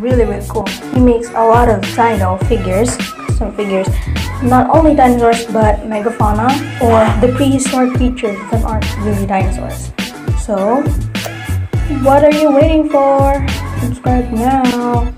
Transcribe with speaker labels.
Speaker 1: really really cool. He makes a lot of dino figures, custom figures, not only dinosaurs but megafauna or the prehistoric creatures that aren't really dinosaurs. So, what are you waiting for? Subscribe now.